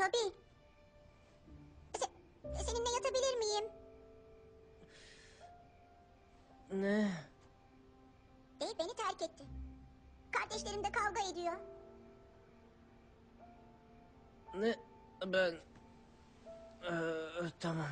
Bobby. Se- seninle yatabilir miyim? Ne? Dave beni terk etti. Kardeşlerim de kavga ediyor. Ne? Ben... Ee, tamam.